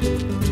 Bye.